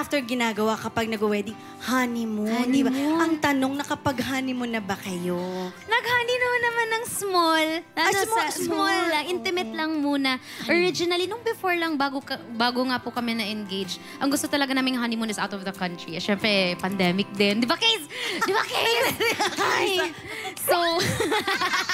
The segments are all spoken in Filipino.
after ginagawa kapag nag-wedding? Honeymoon, di ba? Honeymoon. Ang tanong, nakapag-honeymoon na ba kayo? Nag-honey naman naman ng small. Ah, Ano, small, sa- small. small lang. Intimate lang muna. Originally, nung before lang, bago, ka- bago nga po kami na-engage, ang gusto talaga naming honeymoon is out of the country. Eh, Siyempre, pandemic din. Di ba, Case? Di ba, Case? Ay. So,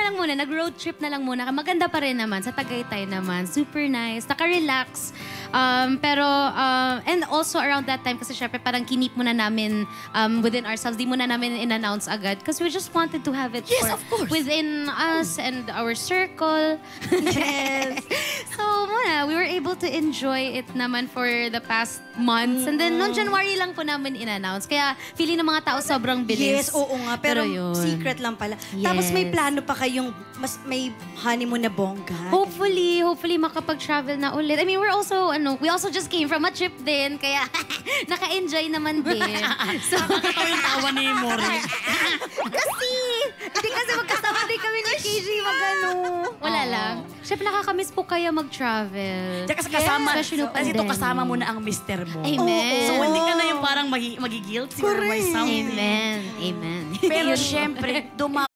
na lang muna, nag-road trip na lang muna. Maganda pa rin naman, sa Tagaytay naman. Super nice, naka-relax. Um, pero, uh, and also around that time, kasi syempre parang kinip muna namin um, within ourselves. Di muna namin in-announce agad. Because we just wanted to have it Yes, for- of course. within us and our circle. Yes. so, muna, we were able to enjoy it naman for the past months. And then, noong January lang po namin in-announce. Kaya, feeling ng mga tao sobrang bilis. Yes, oo nga. Pero, yun. secret lang pala. Tapos may Yes. plano pa kayong mas may honeymoon na bongga. Hopefully, hopefully makapag-travel na ulit. I mean, we're also, ano, we also just came from a trip din, kaya naka-enjoy naman din. so, Ito yung tawa ni Maureen. kasi, hindi kasi magkasama din kami ni KJ magano. Wala Oo. lang. Siyempre, nakakamiss po kaya mag-travel. Tsaka sa kasama, Especially nung kasi ito pandemic. kasama mo na ang mister mo. Amen. So, hindi ka na yung parang magi- magi-guilty or may Correct. something. Amen. Amen. Pero syempre, duma